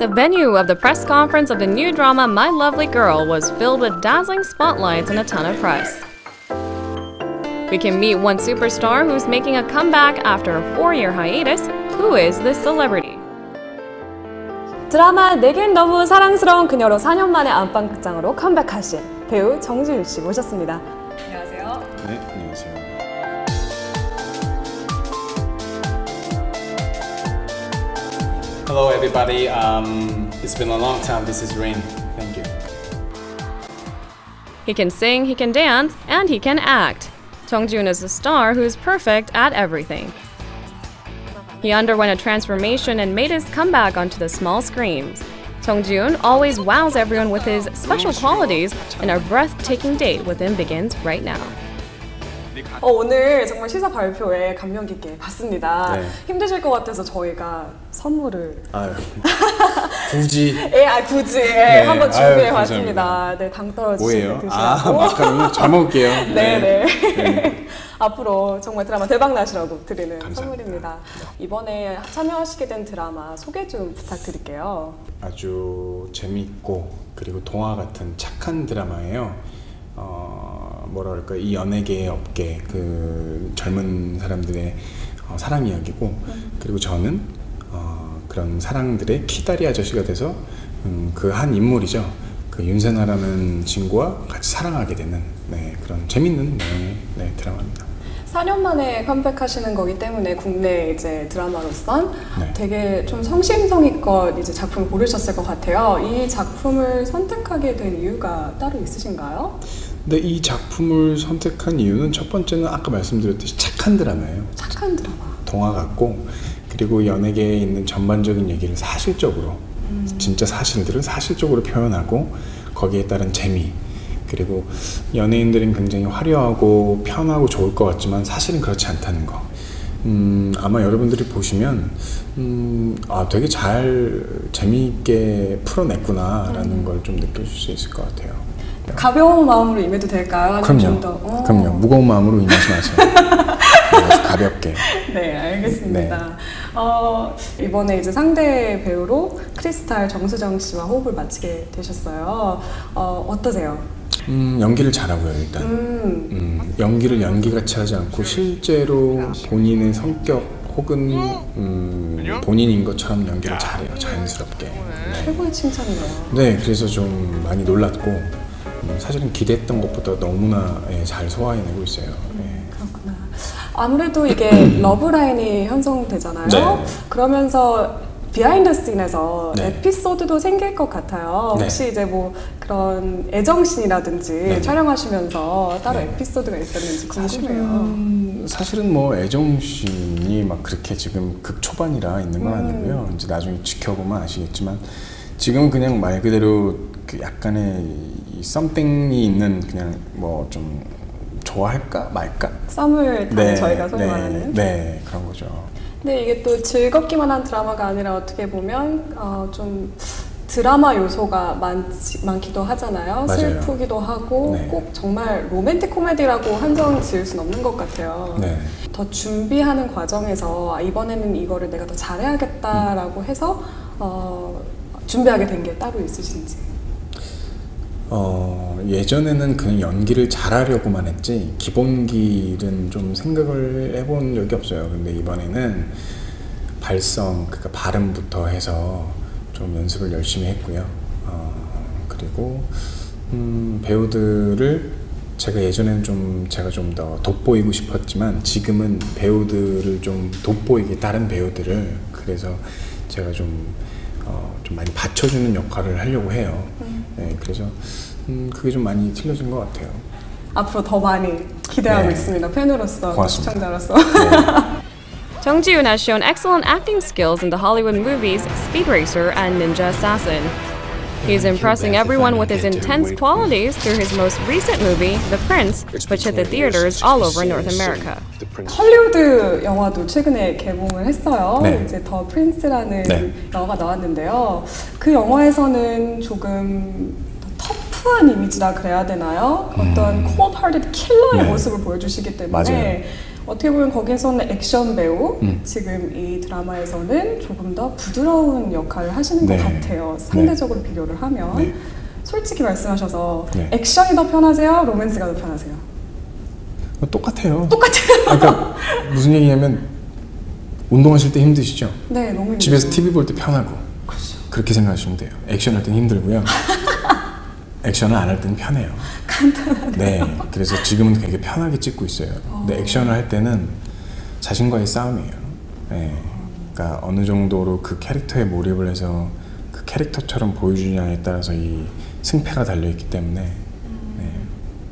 The venue of the press conference of the new drama My Lovely Girl was filled with dazzling spotlights and a ton of press. We can meet one superstar who's making a comeback after a four year hiatus. Who is this celebrity? 드라마 내겐 너무 사랑스러운 그녀로 4년 만에 안방극장으로 컴백하신 배우 정지윤 씨 모셨습니다. Hello, everybody. Um, it's been a long time. This is Rain. Thank you. He can sing, he can dance, and he can act. Jung Joon is a star who's perfect at everything. He underwent a transformation and made his comeback onto the small screens. Jung Joon always wows everyone with his special qualities, and our breathtaking date with him begins right now. 어, 오늘 정말 시사 발표에 감명 깊게 봤습니다. 네. 힘드실 것 같아서 저희가 선물을 아유, 굳이 예, 아, 굳이 예, 네, 한번 아유, 준비해 감사합니다. 봤습니다. 네, 당 떨어지시는 뭐예요? 드시라고. 아, 마카롱 잘 먹을게요. 네, 네. 앞으로 정말 드라마 대박 나시라고 드리는 감사합니다. 선물입니다. 이번에 참여하시게 된 드라마 소개 좀 부탁드릴게요. 아주 재밌고 그리고 동화 같은 착한 드라마예요. 어, 뭐라 그럴까 이 연예계 업계 그 젊은 사람들의 어, 사랑 이야기고 그리고 저는 어, 그런 사랑들의 키다리 아저씨가 돼서 음, 그한 인물이죠. 그 윤세나라는 친구와 같이 사랑하게 되는 네, 그런 재밌는 네, 네, 드라마입니다. 4년 만에 컴백하시는 거기 때문에 국내 이제 드라마로선 네. 되게 좀 성심성의껏 이제 작품을 고르셨을 것 같아요. 이 작품을 선택하게 된 이유가 따로 있으신가요? 근데 이 작품을 선택한 이유는 첫 번째는 아까 말씀드렸듯이 착한 드라마예요. 착한 드라마. 동화 같고 그리고 연예계에 있는 전반적인 얘기를 사실적으로 진짜 사실들을 사실적으로 표현하고 거기에 따른 재미 그리고 연예인들은 굉장히 화려하고 편하고 좋을 것 같지만 사실은 그렇지 않다는 거. 음, 아마 여러분들이 보시면 음, 아 되게 잘 재미있게 풀어냈구나라는 걸좀 느끼실 수 있을 것 같아요. 가벼운 마음으로 임해도 될까요? 그럼요. 좀 더, 어. 그럼요. 무거운 마음으로 임하지 마세요. 네, 가볍게. 네, 알겠습니다. 어, 이번에 이제 상대 배우로 크리스탈 정수정 씨와 호흡을 맞추게 되셨어요. 어, 어떠세요? 음, 연기를 잘하고요, 일단. 음, 음, 연기를 연기같이 하지 않고 실제로 본인의 성격 혹은 음, 본인인 것처럼 연기를 잘해요, 자연스럽게. 네. 최고의 칭찬이네요. 네, 그래서 좀 많이 놀랐고 음, 사실은 기대했던 것보다 너무나 예, 잘 소화해내고 있어요. 예. 그렇구나. 아무래도 이게 love line이 형성되잖아요. 네. 그러면서 behind scene에서 네. 에피소드도 생길 것 같아요. 네. 혹시 이제 뭐 그런 애정씬이라든지 네. 촬영하시면서 따로 네. 에피소드가 있었는지 궁금해요. 사실은, 사실은 뭐 애정씬이 막 그렇게 지금 극 초반이라 있는 건 아니고요. 이제 나중에 지켜보면 아시겠지만 지금 그냥 말 그대로 그 약간의 이 썸띵이 있는 그냥 뭐 좀 좋아할까 말까? 썸을 타는 저희가 소위 네, 말하는. 네 그런 거죠. 근데 이게 또 즐겁기만 한 드라마가 아니라 어떻게 보면 어, 좀 드라마 요소가 많지, 많기도 하잖아요. 맞아요. 슬프기도 하고 네. 꼭 정말 로맨틱 코미디라고 한정 지을 수는 없는 것 같아요. 네. 더 준비하는 과정에서 아, 이번에는 이거를 내가 더 잘해야겠다라고 해서 어, 준비하게 된 게 따로 있으신지. 어, 예전에는 그냥 연기를 잘하려고만 했지 기본기는 좀 생각을 해본 적이 없어요. 근데 이번에는 발성, 그러니까 발음부터 해서 좀 연습을 열심히 했고요. 어, 그리고 음, 배우들을 제가 예전에는 좀 제가 좀 더 돋보이고 싶었지만 지금은 배우들을 좀 돋보이게 다른 배우들을 그래서 제가 좀 어, 좀 많이 받쳐주는 역할을 하려고 해요. 네, 그래서 음, 그게 좀 많이 틀려진 것 같아요. 앞으로 더 많이 기대하고 네. 있습니다. 팬으로서, 또 고맙습니다. 시청자로서. Jung Joon has shown excellent acting skills in the Hollywood movies Speed Racer and Ninja Assassin. He's impressing everyone with his intense qualities through his most recent movie, The Prince, which hit the theaters all over North America. 헐리우드 영화도 최근에 개봉을 했어요. 네. 이제 더 프린스라는 네. 영화가 나왔는데요. 그 영화에서는 조금 더 터프한 이미지라 그래야 되나요? 어떤 cold-hearted 킬러의 네. 모습을 보여주시기 때문에 맞아요. 어떻게 보면 거기서는 액션 배우, 음. 지금 이 드라마에서는 조금 더 부드러운 역할을 하시는 네. 것 같아요. 상대적으로 비교를 하면. 네. 솔직히 말씀하셔서 네. 액션이 더 편하세요? 로맨스가 더 편하세요? 똑같아요. 똑같아요. 그러니까 무슨 얘기냐면 운동하실 때 힘드시죠? 네, 너무 힘들어요. 집에서 TV 볼 때 편하고 그렇죠. 그렇게 생각하시면 돼요. 액션 할 때는 힘들고요. 액션을 안 할 때는 편해요. 간단하게. 네, 그래서 지금은 되게 편하게 찍고 있어요. 근데 액션을 할 때는 자신과의 싸움이에요. 네, 그러니까 어느 정도로 그 캐릭터에 몰입을 해서 그 캐릭터처럼 보여주냐에 따라서 이 승패가 달려 있기 때문에 네.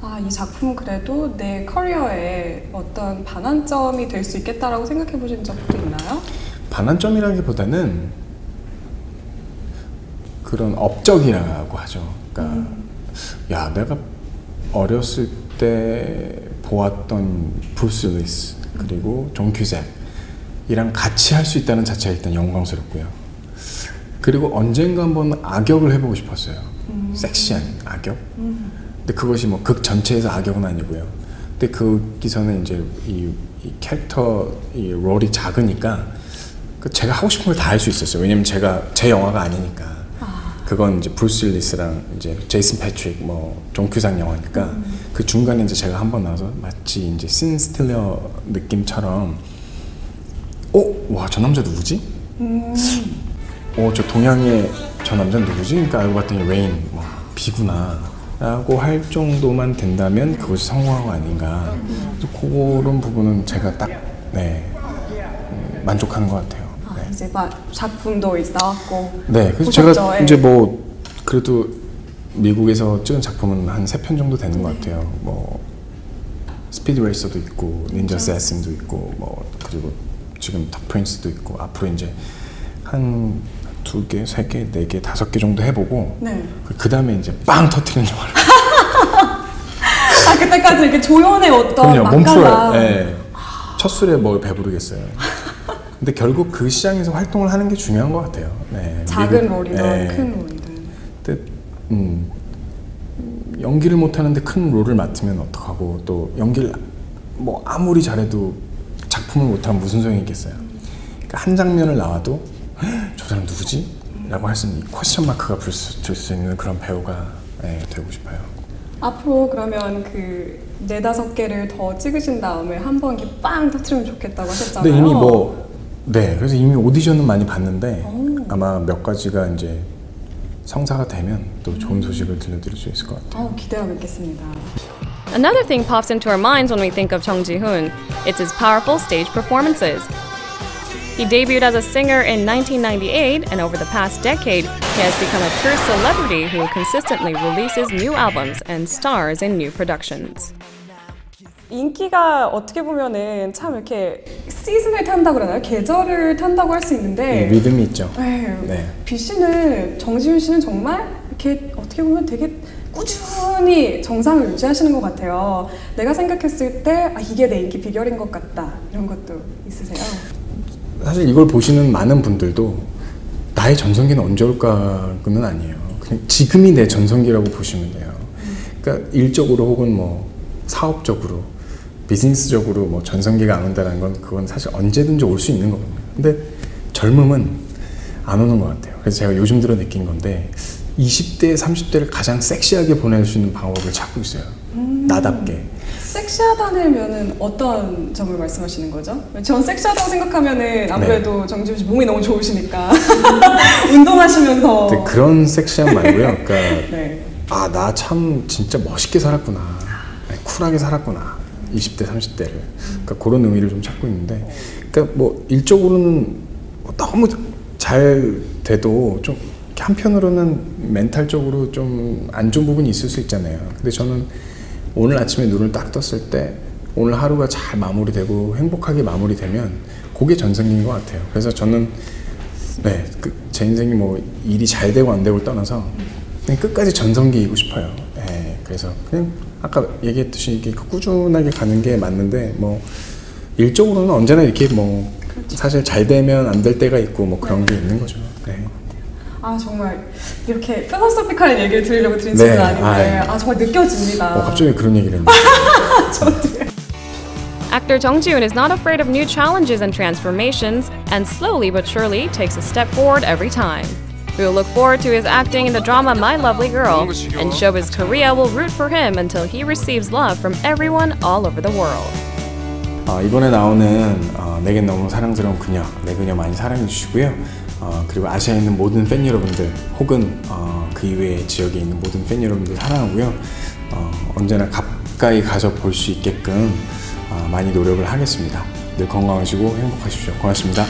아, 이 작품은 그래도 내 커리어에 어떤 반환점이 될 수 있겠다라고 생각해 보신 적도 있나요? 반환점이라기보다는 그런 업적이라고 하죠. 그러니까 야 내가 어렸을 때 보았던 브루스 윌리스 그리고 존 큐색이랑 같이 할 수 있다는 자체가 일단 영광스럽고요. 그리고 언젠가 한번 악역을 해보고 싶었어요. 섹시한 악역. 근데 그것이 뭐 극 전체에서 악역은 아니고요. 근데 거기서는 이제 이, 이 캐릭터 이 role이 작으니까 그 제가 하고 싶은 걸 다 할 수 있었어요. 왜냐면 제가 제 영화가 아니니까. 그건 이제 브루스 윌리스랑 이제 제이슨 패트릭 뭐 존 큐색 영화니까 그 중간에 이제 제가 한 번 나와서 마치 이제 scene stealer 느낌처럼 어? 와 저 남자 누구지? 어, 저 동양의 저 남자는 누구지? 그러니까 알고 봤더니 레인, 뭐, 비구나. 라고 할 정도만 된다면 그것이 성공한 거 아닌가. 그래서 그런 부분은 제가 딱, 네, 음, 만족하는 것 같아요. 아, 네. 이제 막 작품도 이제 나왔고 네, 그래서 보셨죠? 제가 예. 이제 뭐, 그래도 미국에서 찍은 작품은 한 세 편 정도 되는 것 같아요. 뭐, 스피드 레이서도 있고, 닌자 세슨도 있고, 뭐, 그리고 지금 더 프린스도 있고, 앞으로 이제 한 두 개, 세 개, 네 개, 다섯 개 정도 해보고, 네. 그 다음에 이제 빵 터트리는 영화를. 아 그때까지 이렇게 조연의 어떤 그럼요, 몸풀어요. 맛깔나 예. 첫 술에 뭘 배부르겠어요. 근데 결국 그 시장에서 활동을 하는 게 중요한 것 같아요. 네, 작은 롤이든 예. 큰 롤이든 근데 음, 연기를 못 하는데 큰 롤을 맡으면 어떡하고 또 연기를 뭐 아무리 잘해도 작품을 못하면 무슨 소용이 있겠어요. 그러니까 한 장면을 나와도 "헉, 저 사람 누구지? 라고 할 수 있는 이 퀘스천 마크가 줄수 있는 그런 배우가 예, 되고 싶어요. 앞으로 그러면 그 네다섯 개를 더 찍으신 다음에 한 번 이렇게 빵 터트리면 좋겠다고 하셨잖아요. 근데 이미 뭐, 네, 그래서 이미 오디션은 많이 봤는데 오. 아마 몇 가지가 이제 성사가 되면 또 좋은 소식을 들려드릴 수 있을 것 같아요. 어, 기대하고 있겠습니다. Another thing pops into our minds when we think of Chung Ji-hoon. It's his powerful stage performances. He debuted as a singer in 1998, and over the past decade, he has become a pure celebrity who consistently releases new albums and stars in new productions. 인기가 어떻게 보면은 참 이렇게 시즌을 탄다고 그러나요? 계절을 탄다고 할 수 있는데 네, 믿음이 있죠. 네. 네. 비 씨는 정지훈 씨는 정말 이렇게 어떻게 보면 되게 꾸준히 정상을 유지하시는 것 같아요. 내가 생각했을 때 아, 이게 내 인기 비결인 것 같다 이런 것도 있으세요? 사실 이걸 보시는 많은 분들도 나의 전성기는 언제 올까는 아니에요. 그냥 지금이 내 전성기라고 보시면 돼요. 그러니까 일적으로 혹은 뭐 사업적으로 비즈니스적으로 뭐 전성기가 안 온다는 건 그건 사실 언제든지 올 수 있는 거거든요. 근데 젊음은 안 오는 것 같아요. 그래서 제가 요즘 들어 느낀 건데 20대, 30대를 가장 섹시하게 보낼 수 있는 방법을 찾고 있어요. 나답게. 섹시하다면은 어떤 점을 말씀하시는 거죠? 전 섹시하다고 생각하면은 아무래도 정지훈 씨 몸이 너무 좋으시니까 운동하시면서 근데 그런 섹시함 말고요. 그러니까 네. 아, 나 참 진짜 멋있게 살았구나. 쿨하게 살았구나. 20대, 30대를. 그러니까 그런 의미를 좀 찾고 있는데, 그러니까 뭐 일적으로는 너무 잘 돼도 좀 한편으로는 멘탈적으로 좀 안 좋은 부분이 있을 수 있잖아요. 근데 저는 오늘 아침에 눈을 딱 떴을 때 오늘 하루가 잘 마무리되고 행복하게 마무리되면 그게 전성기인 것 같아요. 그래서 저는 네, 그, 제 인생이 뭐 일이 잘 되고 안 되고를 떠나서 끝까지 전성기이고 싶어요. 예, 그래서 그냥 아까 얘기했듯이 이게 꾸준하게 가는 게 맞는데 뭐 일적으로는 언제나 이렇게 뭐 사실 잘 되면 안 될 때가 있고 뭐 그런 게 있는 거죠. 네. 아 정말 이렇게 필로소피컬한 얘기를 들으려고 드린 네, 질문 아닌데 아이. 아 정말 느껴집니다. 어, 갑자기 그런 얘기를 했는데. Actor Jung Joon is not afraid of new challenges and transformations, and slowly but surely takes a step forward every time. We will look forward to his acting in the drama My Lovely Girl, and Showbiz Korea will root for him until he receives love from everyone all over the world. 어, 이번에 나오는 어, 내겐 너무 사랑스러운 그녀, 내 그녀 많이 사랑해 주시고요. 어, 그리고 아시아에 있는 모든 팬 여러분들 혹은 어, 그 이외의 지역에 있는 모든 팬 여러분들 사랑하고요. 어, 언제나 가까이 가서 볼 수 있게끔 어, 많이 노력을 하겠습니다. 늘 건강하시고 행복하십시오. 고맙습니다.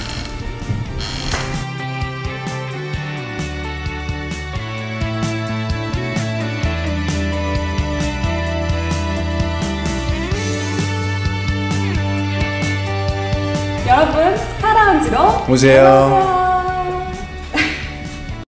스타라운지로 오세요. 안녕하세요.